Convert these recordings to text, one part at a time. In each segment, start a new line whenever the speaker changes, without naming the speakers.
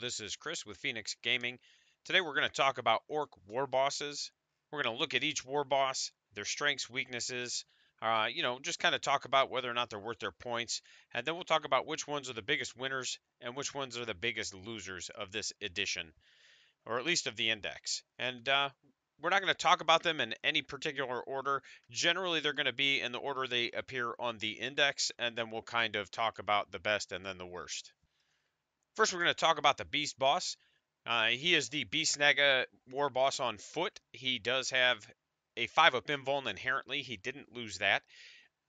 This is Chris with Phoenix Gaming. Today we're going to talk about Ork War Bosses. We're going to look at each War Boss, their strengths, weaknesses, uh, you know, just kind of talk about whether or not they're worth their points. And then we'll talk about which ones are the biggest winners and which ones are the biggest losers of this edition, or at least of the index. And uh, we're not going to talk about them in any particular order. Generally, they're going to be in the order they appear on the index, and then we'll kind of talk about the best and then the worst. First, we're going to talk about the Beast Boss. Uh, he is the Beast Snagga War Boss on foot. He does have a 5 up invuln inherently. He didn't lose that.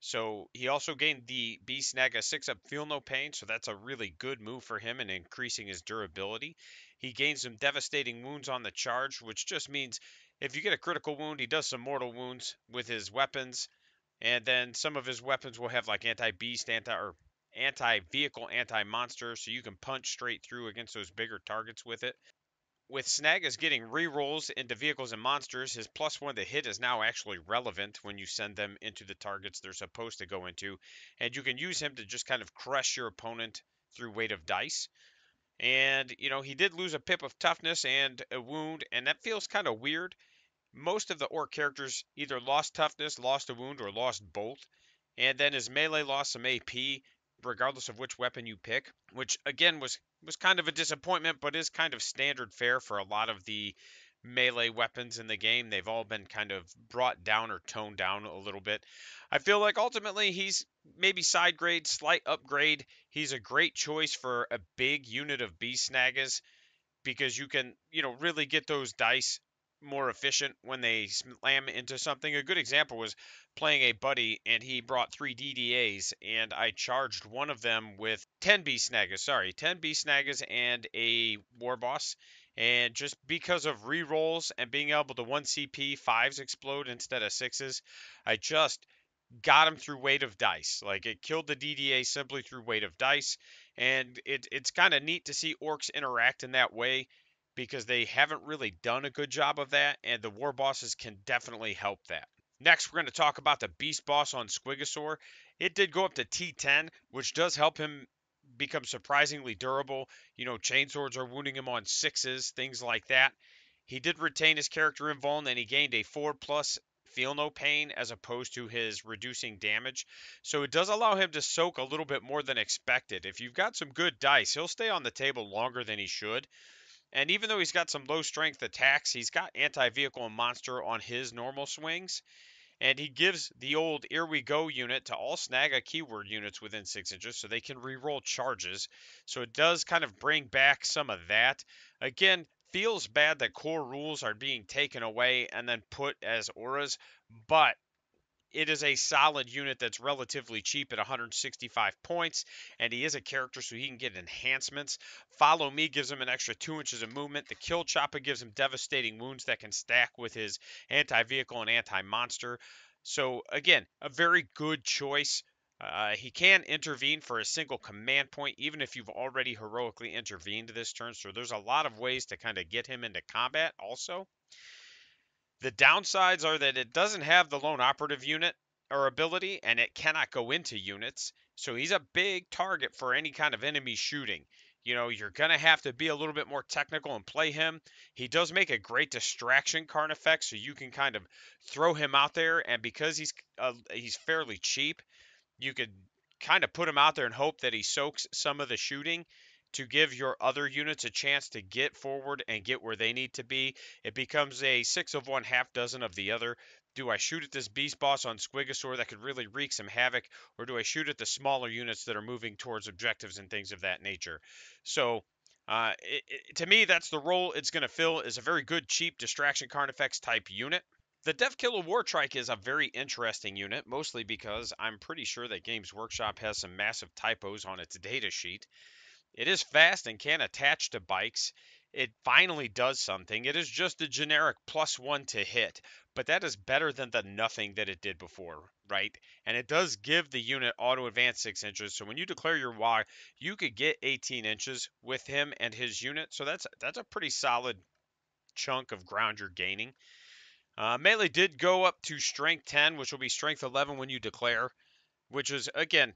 So he also gained the Beast Snagga 6 up Feel No Pain, so that's a really good move for him in increasing his durability. He gains some devastating wounds on the charge, which just means if you get a critical wound, he does some mortal wounds with his weapons. And then some of his weapons will have like anti beast, anti or anti-vehicle, anti-monster, so you can punch straight through against those bigger targets with it. With Snag is getting rerolls into vehicles and monsters, his plus one to hit is now actually relevant when you send them into the targets they're supposed to go into, and you can use him to just kind of crush your opponent through weight of dice. And, you know, he did lose a pip of toughness and a wound, and that feels kind of weird. Most of the ork characters either lost toughness, lost a wound, or lost both. And then his melee lost some AP, regardless of which weapon you pick, which again was was kind of a disappointment, but is kind of standard fare for a lot of the melee weapons in the game. They've all been kind of brought down or toned down a little bit. I feel like ultimately he's maybe side grade, slight upgrade. He's a great choice for a big unit of B snagas because you can, you know, really get those dice more efficient when they slam into something. A good example was playing a buddy and he brought three DDAs and I charged one of them with 10 Beast Snaggas, sorry, 10 Beast Snaggas and a War Boss. And just because of rerolls and being able to 1 CP, 5s explode instead of 6s, I just got him through weight of dice. Like it killed the DDA simply through weight of dice. And it, it's kind of neat to see orks interact in that way because they haven't really done a good job of that, and the war bosses can definitely help that. Next, we're going to talk about the beast boss on Squigosaur. It did go up to T10, which does help him become surprisingly durable. You know, chainswords are wounding him on sixes, things like that. He did retain his character invuln, and he gained a 4 plus feel no pain as opposed to his reducing damage. So it does allow him to soak a little bit more than expected. If you've got some good dice, he'll stay on the table longer than he should. And even though he's got some low strength attacks, he's got anti vehicle and monster on his normal swings. And he gives the old Here We Go unit to all Snagga keyword units within six inches so they can re-roll charges. So it does kind of bring back some of that. Again, feels bad that core rules are being taken away and then put as auras, but it is a solid unit that's relatively cheap at 165 points, and he is a character so he can get enhancements. Follow Me gives him an extra 2 inches of movement. The Killchoppa gives him devastating wounds that can stack with his anti-vehicle and anti-monster. So, again, a very good choice. Uh, he can intervene for a single command point, even if you've already heroically intervened this turn. So there's a lot of ways to kind of get him into combat also. The downsides are that it doesn't have the lone operative unit or ability, and it cannot go into units. So he's a big target for any kind of enemy shooting. You know, you're going to have to be a little bit more technical and play him. He does make a great distraction Carnifex, so you can kind of throw him out there, and because he's uh, he's fairly cheap, you could kind of put him out there and hope that he soaks some of the shooting to give your other units a chance to get forward and get where they need to be. It becomes a six of one, half dozen of the other. Do I shoot at this beast boss on Squigosaur that could really wreak some havoc, or do I shoot at the smaller units that are moving towards objectives and things of that nature? So, uh, it, it, to me, that's the role it's going to fill. is a very good, cheap distraction Carnifex type unit. The Deffkilla Wartrike is a very interesting unit, mostly because I'm pretty sure that Games Workshop has some massive typos on its data sheet. It is fast and can attach to bikes. It finally does something. It is just a generic plus one to hit, but that is better than the nothing that it did before, right? And it does give the unit auto advance six inches. So when you declare your Waaagh, you could get 18 inches with him and his unit. So that's that's a pretty solid chunk of ground you're gaining. Uh, melee did go up to strength 10, which will be strength 11 when you declare, which is again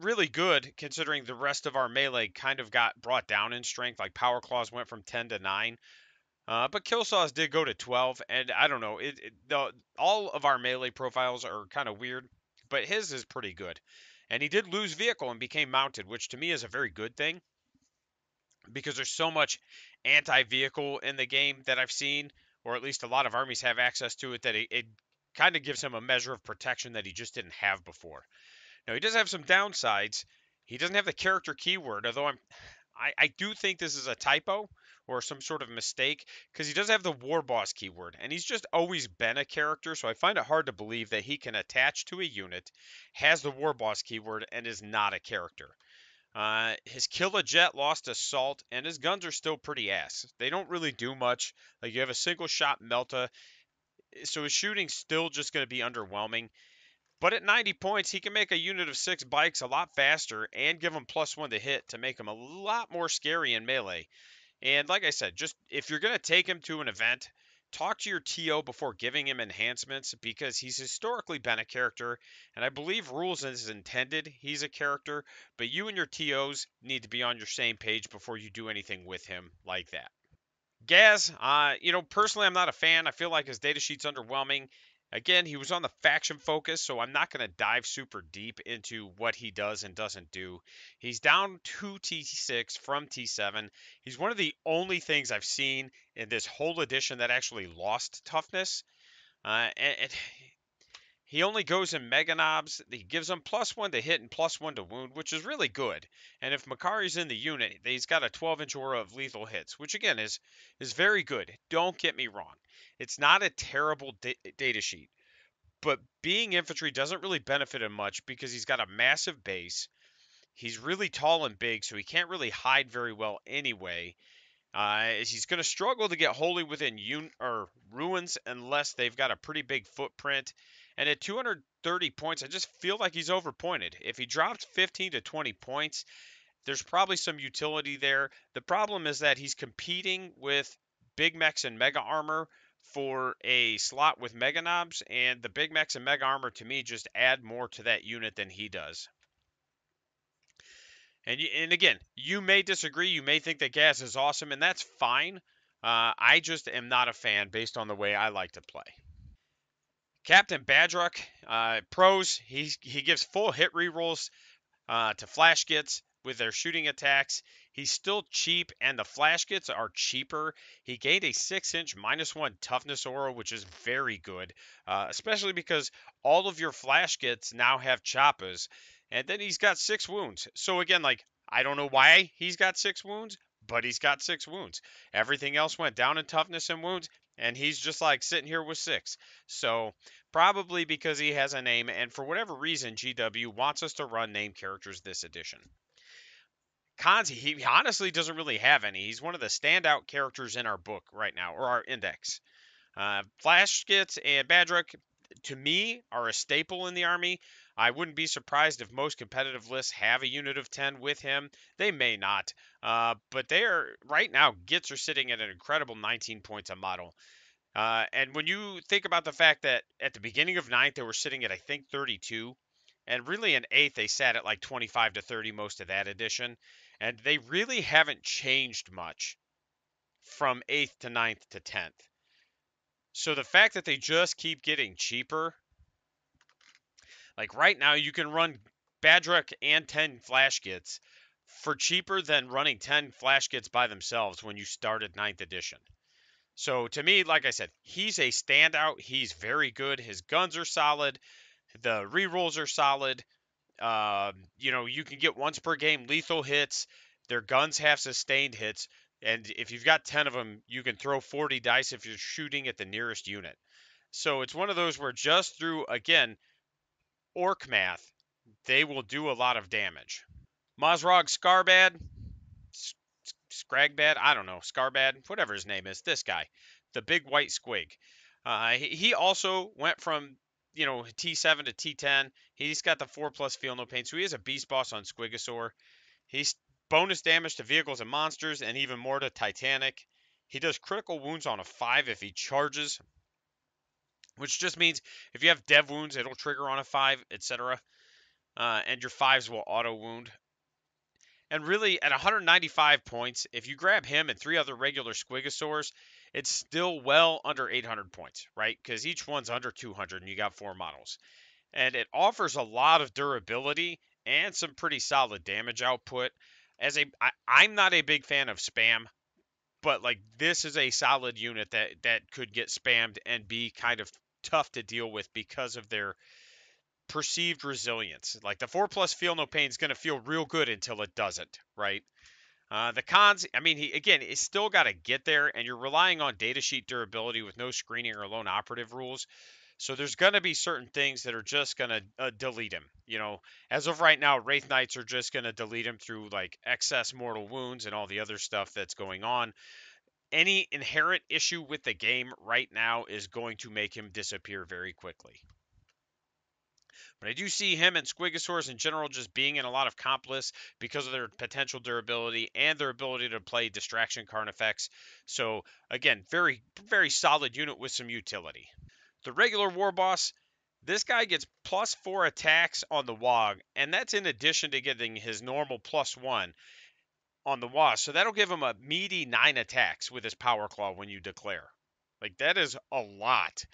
really good considering the rest of our melee kind of got brought down in strength. Like power claws went from 10 to 9. Uh, but kill saws did go to 12, and I don't know. It, it the, all of our melee profiles are kind of weird, but his is pretty good. And he did lose vehicle and became mounted, which to me is a very good thing because there's so much anti-vehicle in the game that I've seen, or at least a lot of armies have access to it, that it, it kind of gives him a measure of protection that he just didn't have before. Now he does have some downsides. He doesn't have the character keyword, although I'm I, I do think this is a typo or some sort of mistake because he does have the war boss keyword and he's just always been a character so i find it hard to believe that he can attach to a unit has the war boss keyword and is not a character. Uh, his killa jet lost assault and his guns are still pretty ass. They don't really do much. Like you have a single shot melta so his shooting's still just going to be underwhelming but at 90 points, he can make a unit of six bikes a lot faster and give them plus one to hit to make him a lot more scary in melee. And like I said, just if you're going to take him to an event, talk to your TO before giving him enhancements because he's historically been a character, and I believe rules is intended he's a character, but you and your TOs need to be on your same page before you do anything with him like that. Ghaz, uh, you know, personally, I'm not a fan. I feel like his datasheet's underwhelming. Again, he was on the faction focus, so I'm not going to dive super deep into what he does and doesn't do. He's down to T6 from T7. He's one of the only things I've seen in this whole edition that actually lost toughness. Uh, and, and he only goes in Mega Knobs. He gives him plus one to hit and plus one to wound, which is really good. And if Makari's in the unit, he's got a 12 inch aura of lethal hits, which again is is very good. Don't get me wrong. It's not a terrible da- data sheet, but being infantry doesn't really benefit him much because he's got a massive base. He's really tall and big, so he can't really hide very well anyway. Uh, he's going to struggle to get wholly within un- or ruins unless they've got a pretty big footprint. And at 230 points, I just feel like he's overpointed. If he dropped 15 to 20 points, there's probably some utility there. The problem is that he's competing with Big Meks and Mega Armor for a slot with Mega Knobs, and the Big Meks and Mega Armor to me just add more to that unit than he does. And you, and again, you may disagree. You may think that Ghaz is awesome, and that's fine. Uh, I just am not a fan based on the way I like to play. Kaptin Badrukk, uh, pros, he, he gives full hit rerolls uh, to Flash Gitz with their shooting attacks. He's still cheap, and the Flash Gitz are cheaper. He gained a 6 inch minus 1 toughness aura, which is very good, uh, especially because all of your Flash Gitz now have choppas. And then he's got six wounds. So again, like I don't know why he's got six wounds, but he's got six wounds. Everything else went down in toughness and wounds, and he's just like sitting here with six. So probably because he has a name, and for whatever reason, GW wants us to run name characters this edition. Cons, he honestly doesn't really have any. He's one of the standout characters in our book right now, or our index. Uh, Flash Gitz and Badrukk, to me, are a staple in the army. I wouldn't be surprised if most competitive lists have a unit of 10 with him. They may not, uh, but they are right now. Gitz are sitting at an incredible 19 points a model. Uh, and when you think about the fact that at the beginning of ninth they were sitting at I think 32, and really in eighth they sat at like 25 to 30 most of that edition, and they really haven't changed much from eighth to ninth to tenth. So the fact that they just keep getting cheaper like right now, you can run Badrukk and 10 Flash Gitz for cheaper than running 10 Flash Gitz by themselves when you started 9th edition. So to me, like I said, he's a standout. He's very good. His guns are solid. The rerolls are solid. Uh, you know, you can get once per game lethal hits. Their guns have sustained hits. And if you've got 10 of them, you can throw 40 dice if you're shooting at the nearest unit. So it's one of those where just through, again, ork math, they will do a lot of damage. Mozrog Scarbad, Skragbad, I don't know, Scarbad, whatever his name is, this guy, the big white squig. Uh, he also went from you know T7 to T10. He's got the four plus feel no pain, so he is a beast boss on Squigosaur. He's bonus damage to vehicles and monsters, and even more to Titanic. He does critical wounds on a five if he charges, which just means if you have dev wounds, it'll trigger on a five, etc. uh, and your fives will auto wound. And really, at 195 points, if you grab him and three other regular Squigosaurs, it's still well under 800 points, right? Because each one's under 200 and you got four models. And it offers a lot of durability and some pretty solid damage output. As a, I, I'm not a big fan of spam, but like this is a solid unit that that could get spammed and be kind of tough to deal with because of their perceived resilience. Like the four plus feel no pain is going to feel real good until it doesn't, right? Uh, the cons, I mean, he again, it's still got to get there, and you're relying on datasheet durability with no screening or lone operative rules. So there's going to be certain things that are just going to uh, delete him. You know, as of right now, Wraith Knights are just going to delete him through like excess mortal wounds and all the other stuff that's going on. Any inherent issue with the game right now is going to make him disappear very quickly. But I do see him and Squigosaurs in general just being in a lot of comp lists because of their potential durability and their ability to play distraction Carnifex. So again, very very solid unit with some utility. The regular war boss, this guy gets plus four attacks on the Waaagh, and that's in addition to getting his normal plus one on the Waaagh. So that'll give him a meaty nine attacks with his Power Claw when you declare. Like that is a lot.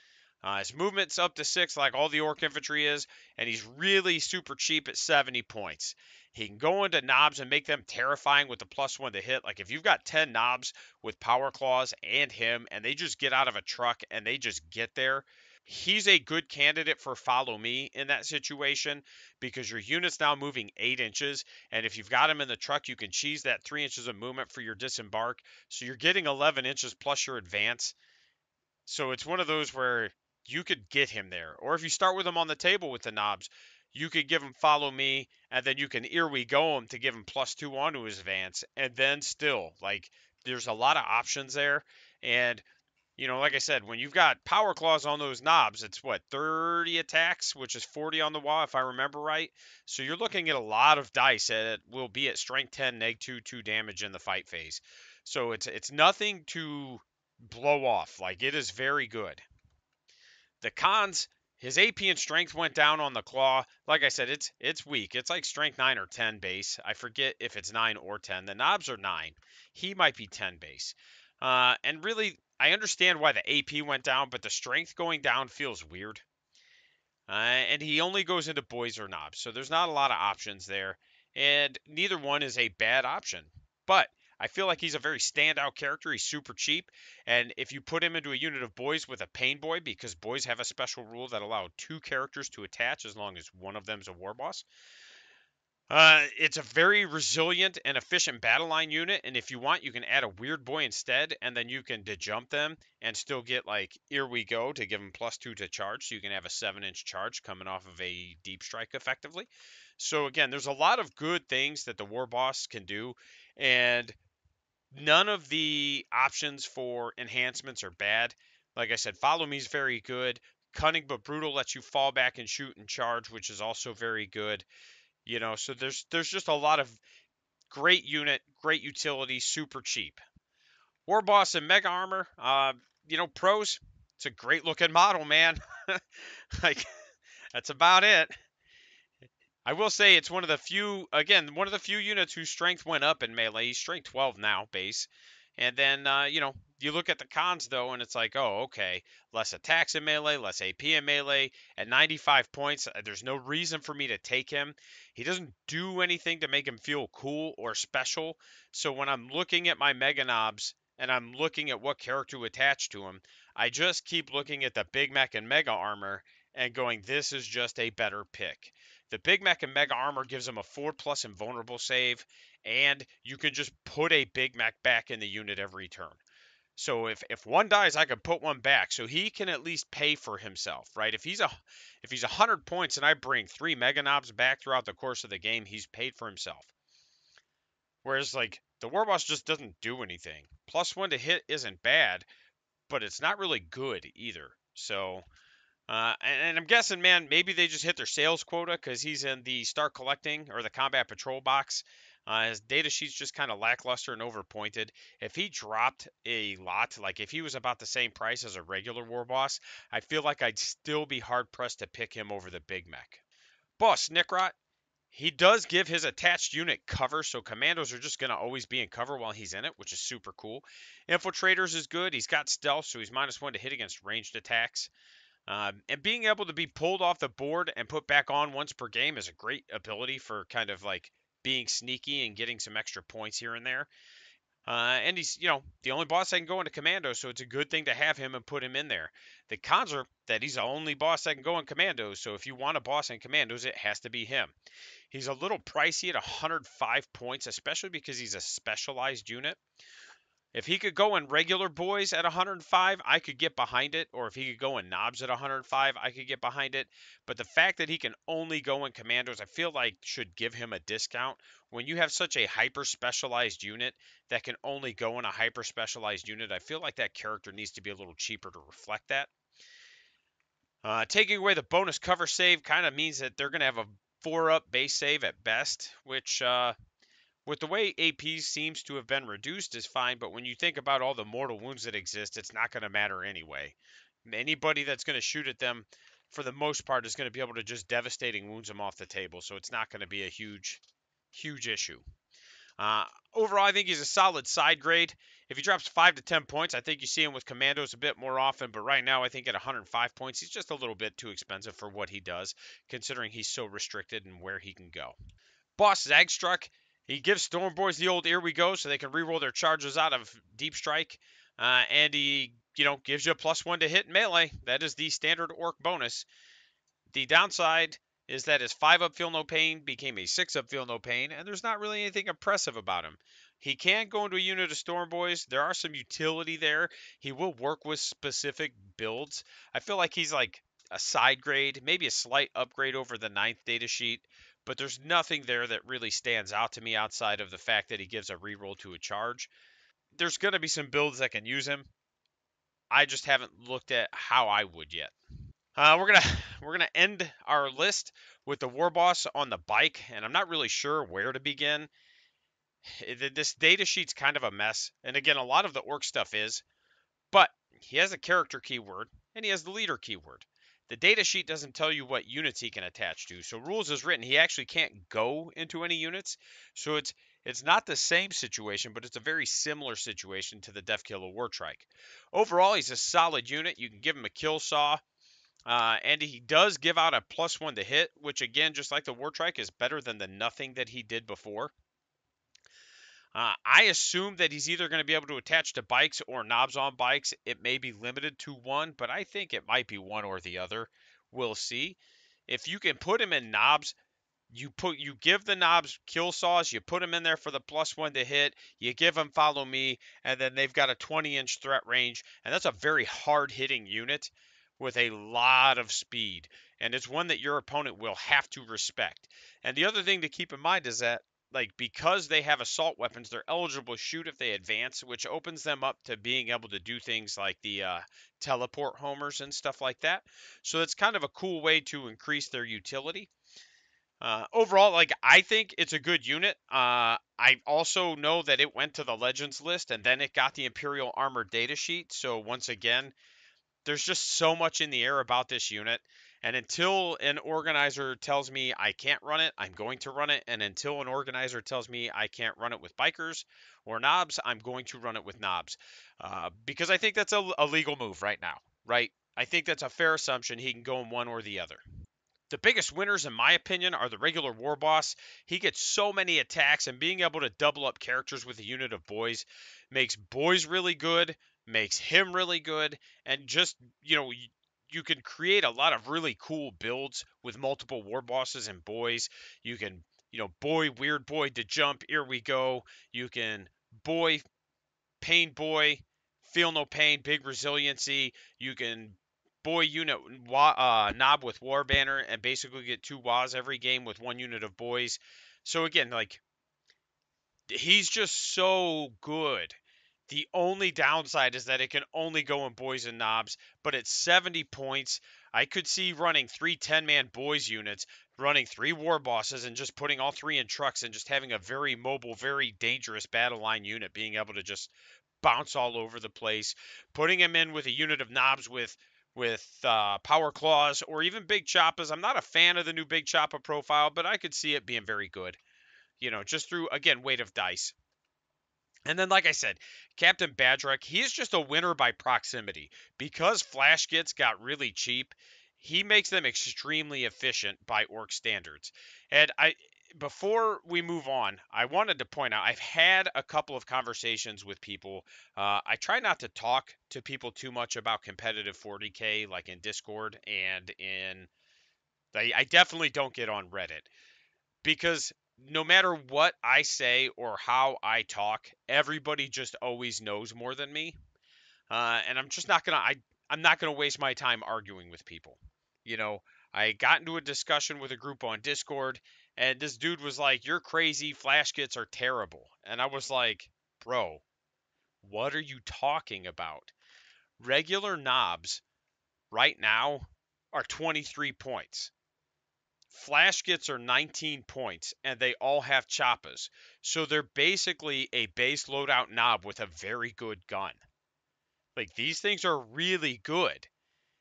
Uh, his movement's up to six, like all the Ork infantry is, and he's really super cheap at 70 points. He can go into knobs and make them terrifying with the plus one to hit. Like if you've got 10 knobs with power claws and him, and they just get out of a truck and they just get there, he's a good candidate for follow me in that situation because your unit's now moving eight inches. And if you've got him in the truck, you can cheese that three inches of movement for your disembark. So you're getting 11 inches plus your advance. So it's one of those where you could get him there. Or if you start with him on the table with the knobs, you could give him follow me, and then you can ear we go him to give him plus two onto his advance, and then still like there's a lot of options there. And you know, like I said, when you've got power claws on those knobs, it's what 30 attacks, which is 40 on the Waaagh if I remember right. So you're looking at a lot of dice that will be at strength 10, neg 2, 2 damage in the fight phase. So it's it's nothing to blow off. Like it is very good. The cons, his AP and strength went down on the claw. Like I said, it's it's weak. It's like strength 9 or 10 base. I forget if it's 9 or 10. The knobs are 9. He might be 10 base. Uh, and really, I understand why the AP went down, but the strength going down feels weird. Uh, and he only goes into boys or knobs, so there's not a lot of options there. And neither one is a bad option. But I feel like he's a very standout character. He's super cheap, and if you put him into a unit of boys with a pain boy, because boys have a special rule that allow two characters to attach as long as one of them's a war boss. Uh, it's a very resilient and efficient battle line unit, and if you want, you can add a weird boy instead, and then you can jump them and still get like here we go to give them plus two to charge, so you can have a seven inch charge coming off of a deep strike effectively. So again, there's a lot of good things that the war boss can do, and None of the options for enhancements are bad. Like I said, Follow Me is very good. Cunning but Brutal lets you fall back and shoot and charge, which is also very good. You know, so there's there's just a lot of great unit, great utility, super cheap. War Boss and Mega Armor, uh, you know, pros. It's a great looking model, man. like that's about it. I will say it's one of the few, again, one of the few units whose strength went up in melee. He's strength 12 now, base. And then, uh, you know, you look at the cons, though, and it's like, oh, okay, less attacks in melee, less AP in melee. At 95 points, uh, there's no reason for me to take him. He doesn't do anything to make him feel cool or special. So when I'm looking at my Mega Knobs and I'm looking at what character to attach to him, I just keep looking at the Big Mek and Mega Armor and going, this is just a better pick. The Big Mek and Mega Armor gives them a 4 plus invulnerable save, and you can just put a Big Mek back in the unit every turn. So if, if one dies, I can put one back, so he can at least pay for himself, right? If he's a if he's hundred points and I bring three Mega Knobs back throughout the course of the game, he's paid for himself. Whereas like the War Boss just doesn't do anything. Plus one to hit isn't bad, but it's not really good either. So uh, and, and, I'm guessing, man, maybe they just hit their sales quota because he's in the start collecting or the combat patrol box. Uh, his data sheet's just kind of lackluster and overpointed. If he dropped a lot, like if he was about the same price as a regular war boss, I feel like I'd still be hard pressed to pick him over the Big Mek. Boss Snikrot, He does give his attached unit cover, so commandos are just going to always be in cover while he's in it, which is super cool. Infiltrators is good. He's got stealth, so he's minus one to hit against ranged attacks. Um, and being able to be pulled off the board and put back on once per game is a great ability for kind of like being sneaky and getting some extra points here and there. Uh, and he's, you know, the only boss that can go into commando, so it's a good thing to have him and put him in there. The cons are that he's the only boss that can go in commandos, so if you want a boss in commandos, it has to be him. He's a little pricey at 105 points, especially because he's a specialized unit. If he could go in regular boys at 105, I could get behind it. Or if he could go in knobs at 105, I could get behind it. But the fact that he can only go in commandos, I feel like should give him a discount. When you have such a hyper specialized unit that can only go in a hyper specialized unit, I feel like that character needs to be a little cheaper to reflect that. Uh, taking away the bonus cover save kind of means that they're going to have a four up base save at best, which uh, with the way AP seems to have been reduced is fine, but when you think about all the mortal wounds that exist, it's not going to matter anyway. Anybody that's going to shoot at them, for the most part, is going to be able to just devastating wounds them off the table, so it's not going to be a huge, huge issue. Uh, overall, I think he's a solid side grade. If he drops 5 to 10 points, I think you see him with commandos a bit more often, but right now I think at 105 points, he's just a little bit too expensive for what he does, considering he's so restricted and where he can go. Boss Zagstruk, he gives Stormboyz the old here we go so they can reroll their charges out of Deep Strike. Uh, and he, you know, gives you a plus one to hit melee. That is the standard ork bonus. The downside is that his five up feel no pain became a six up feel no pain, and there's not really anything impressive about him. He can go into a unit of Stormboyz. There are some utility there. He will work with specific builds. I feel like he's like a side grade, maybe a slight upgrade over the ninth data sheet but there's nothing there that really stands out to me outside of the fact that he gives a reroll to a charge. There's going to be some builds that can use him. I just haven't looked at how I would yet. Uh, we're gonna we're gonna end our list with the war boss on the bike, and I'm not really sure where to begin. This data sheet's kind of a mess, and again, a lot of the ork stuff is, but he has a character keyword and he has the leader keyword. The data sheet doesn't tell you what units he can attach to. So rules is written, he actually can't go into any units. So it's it's not the same situation, but it's a very similar situation to the Deffkilla Wartrike. Overall, he's a solid unit. You can give him a kill saw. Uh, and he does give out a plus one to hit, which again, just like the Wartrike, is better than the nothing that he did before. Uh, I assume that he's either going to be able to attach to bikes or knobs on bikes. It may be limited to one, but I think it might be one or the other. We'll see. If you can put him in knobs, you put you give the knobs kill saws, you put them in there for the plus one to hit, you give them follow me, and then they've got a 20 inch threat range, and that's a very hard hitting unit with a lot of speed, and it's one that your opponent will have to respect. And the other thing to keep in mind is that like because they have assault weapons, they're eligible to shoot if they advance, which opens them up to being able to do things like the uh, teleport homers and stuff like that. So it's kind of a cool way to increase their utility. Uh, overall, like I think it's a good unit. Uh, I also know that it went to the Legends list and then it got the Imperial Armor data sheet. So once again, there's just so much in the air about this unit. And until an organizer tells me I can't run it, I'm going to run it. And until an organizer tells me I can't run it with bikers or knobs, I'm going to run it with knobs. Uh, because I think that's a, a legal move right now, right? I think that's a fair assumption. He can go in one or the other. The biggest winners, in my opinion, are the regular war boss. He gets so many attacks, and being able to double up characters with a unit of boys makes boys really good, makes him really good, and just, you know, you can create a lot of really cool builds with multiple war bosses and boys. You can, you know, boy, weird boy to jump, here we go. You can boy, pain boy, feel no pain, big resiliency. You can boy unit uh, knob with war banner and basically get two was every game with one unit of boys. So again, like he's just so good the only downside is that it can only go in boys and knobs, but at 70 points, I could see running three 10 man boys units, running three war bosses, and just putting all three in trucks and just having a very mobile, very dangerous battle line unit being able to just bounce all over the place. Putting him in with a unit of knobs with with uh, power claws or even big choppas. I'm not a fan of the new big choppa profile, but I could see it being very good. You know, just through again weight of dice. And then, like I said, Kaptin Badrukk, he is just a winner by proximity. Because Flash Gitz got really cheap, he makes them extremely efficient by ork standards. And I before we move on, I wanted to point out I've had a couple of conversations with people. Uh, I try not to talk to people too much about competitive 40k, like in Discord and in. I, I definitely don't get on Reddit because no matter what I say or how I talk, everybody just always knows more than me. Uh, and I'm just not gonna I I'm not gonna waste my time arguing with people. You know, I got into a discussion with a group on Discord, and this dude was like, "You're crazy. Flash Gitz are terrible." And I was like, "Bro, what are you talking about? Regular knobs right now are 23 points. Flash Gitz are 19 points, and they all have choppas. So they're basically a base loadout knob with a very good gun. Like these things are really good.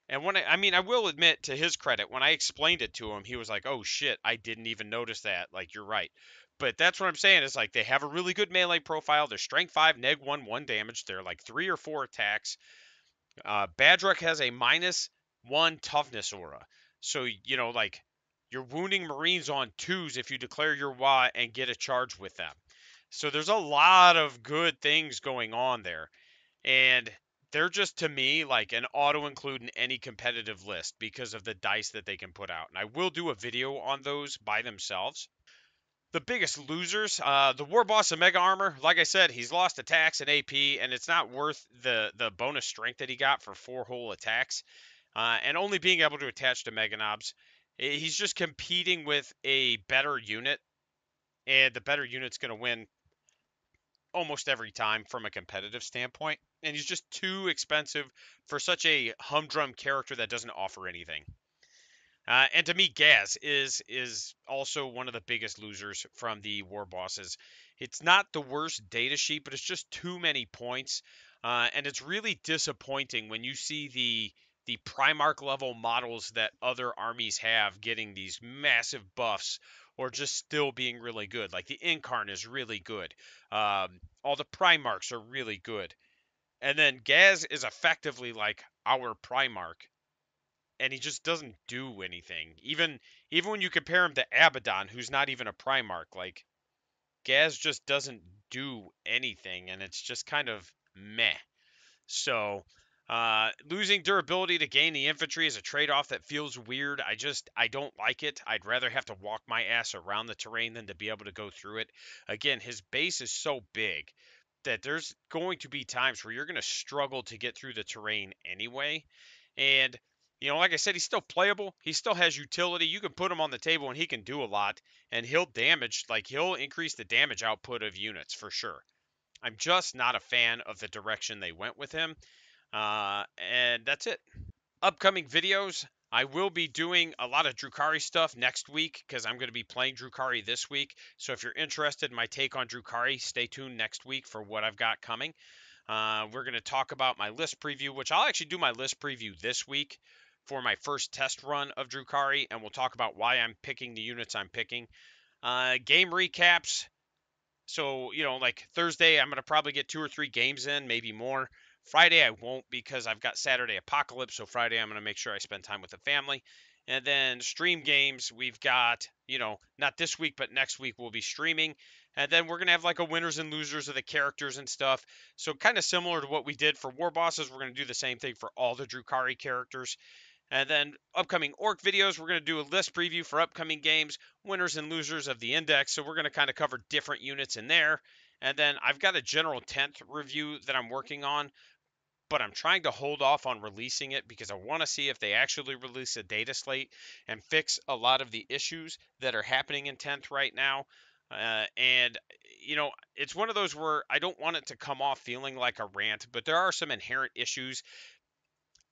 And when I, I mean, I will admit to his credit, when I explained it to him, he was like, "Oh shit, I didn't even notice that." Like you're right. But that's what I'm saying is like they have a really good melee profile. They're strength five, neg one, one damage. They're like three or four attacks. Uh, Badrukk has a minus one toughness aura. So you know, like you're wounding Marines on twos if you declare your Waaagh and get a charge with them. So there's a lot of good things going on there. And they're just to me like an auto include in any competitive list because of the dice that they can put out. And I will do a video on those by themselves. The biggest losers, uh, the War Boss of Mega Armor. Like I said, he's lost attacks and AP, and it's not worth the the bonus strength that he got for four whole attacks, uh, and only being able to attach to Mega Knobs. He's just competing with a better unit, and the better unit's going to win almost every time from a competitive standpoint. And he's just too expensive for such a humdrum character that doesn't offer anything. Uh, and to me, Ghaz is is also one of the biggest losers from the war bosses. It's not the worst data sheet, but it's just too many points, uh, and it's really disappointing when you see the the Primarch level models that other armies have getting these massive buffs or just still being really good. Like the Incarn is really good. Um, all the Primarchs are really good. And then Ghaz is effectively like our Primarch. And he just doesn't do anything. Even even when you compare him to Abaddon, who's not even a Primarch, like Ghaz just doesn't do anything, and it's just kind of meh. So uh, losing durability to gain the infantry is a trade-off that feels weird. I just I don't like it. I'd rather have to walk my ass around the terrain than to be able to go through it. Again, his base is so big that there's going to be times where you're going to struggle to get through the terrain anyway. And you know, like I said, he's still playable. He still has utility. You can put him on the table and he can do a lot. And he'll damage, like, he'll increase the damage output of units for sure. I'm just not a fan of the direction they went with him. Uh, and that's it. Upcoming videos. I will be doing a lot of Drukhari stuff next week because I'm going to be playing Drukhari this week. So if you're interested in my take on Drukhari, stay tuned next week for what I've got coming. Uh, we're going to talk about my list preview, which I'll actually do my list preview this week for my first test run of Drukhari, and we'll talk about why I'm picking the units I'm picking. Uh, game recaps. So, you know, like Thursday, I'm going to probably get two or three games in, maybe more. Friday I won't because I've got Saturday Apocalypse, so Friday I'm going to make sure I spend time with the family. And then stream games, we've got, you know, not this week, but next week we'll be streaming. And then we're going to have like a winners and losers of the characters and stuff. So kind of similar to what we did for War Bosses, we're going to do the same thing for all the Drukhari characters. And then upcoming ork videos, we're going to do a list preview for upcoming games, winners and losers of the index. So we're going to kind of cover different units in there. And then I've got a general 10th review that I'm working on but I'm trying to hold off on releasing it because I want to see if they actually release a data slate and fix a lot of the issues that are happening in 10th right now. Uh, and, you know, it's one of those where I don't want it to come off feeling like a rant, but there are some inherent issues.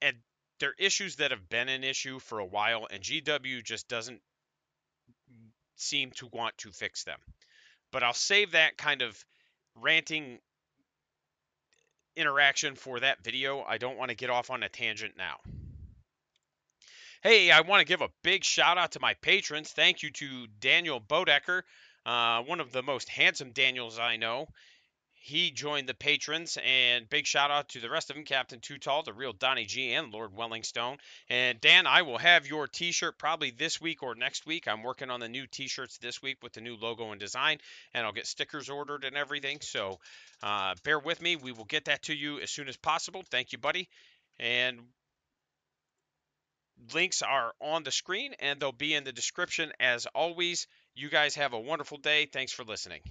And they're issues that have been an issue for a while, and GW just doesn't seem to want to fix them. But I'll save that kind of ranting interaction for that video. I don't want to get off on a tangent now. Hey, I want to give a big shout out to my patrons. Thank you to Daniel Bodecker, uh, one of the most handsome Daniels I know. He joined the patrons, and big shout out to the rest of them Captain Too Tall, the real Donnie G, and Lord Wellingstone. And Dan, I will have your t shirt probably this week or next week. I'm working on the new t shirts this week with the new logo and design, and I'll get stickers ordered and everything. So uh, bear with me. We will get that to you as soon as possible. Thank you, buddy. And links are on the screen and they'll be in the description as always. You guys have a wonderful day. Thanks for listening.